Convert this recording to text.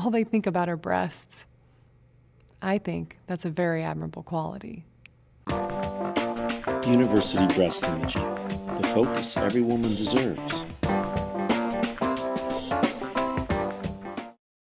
all they think about are breasts. I think that's a very admirable quality. University Breast Imaging, the focus every woman deserves.